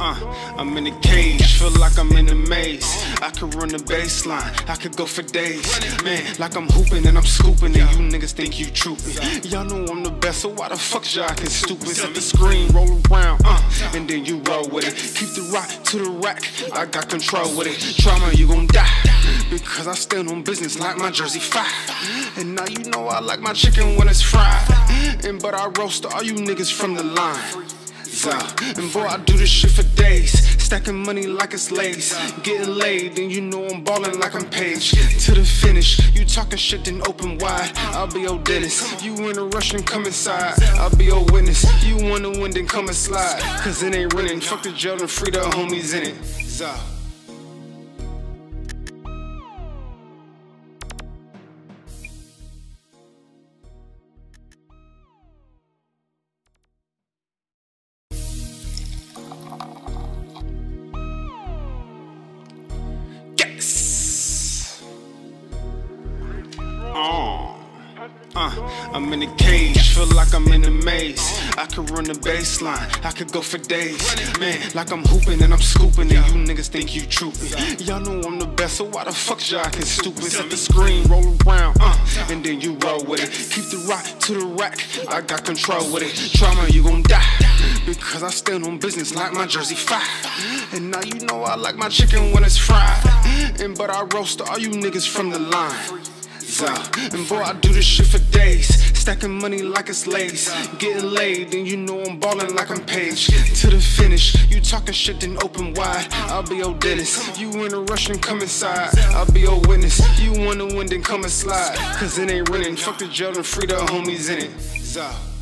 I'm in a cage, feel like I'm in a maze. I could run the baseline, I could go for days. Man, like I'm hooping and I'm scooping, and you niggas think you trooping. Y'all know I'm the best, so why the fuck y'all can stupid? Set the screen, roll around, uh, and then you roll with it. Keep the rock to the rack, I got control with it. Trauma, you gon' die. Because I stand on business like my Jersey 5. And now you know I like my chicken when it's fried. And but I roast all you niggas from the line. So, and boy, I do this shit for days. Stacking money like it's lace. Getting laid, and you know I'm ballin' like I'm Paige. To the finish, you talking shit, then open wide. I'll be your dentist. You in a rush and come inside. I'll be your witness. You wanna win, then come and slide. Cause it ain't running. Fuck the jail and free the homies in it. So. I'm in a cage, feel like I'm in a maze. I could run the baseline, I could go for days. Man, like I'm hooping and I'm scooping, and you niggas think you trooping. Y'all know I'm the best, so why the fuck y'all can stupid? Set the screen, roll around, uh, and then you roll with it. Keep the rock to the rack, I got control with it. Trauma, you gon' die. Because I stand on business like my Jersey 5. And now you know I like my chicken when it's fried. And but I roast all you niggas from the line. And boy, I do this shit for days. Stacking money like it's lace. Getting laid, and you know I'm ballin' like I'm Paige. To the finish, you talking shit, then open wide. I'll be your dentist. You in a rush and come inside. I'll be your witness. You wanna win, then come and slide. Cause it ain't running. Fuck the jail and free the homies in it. So.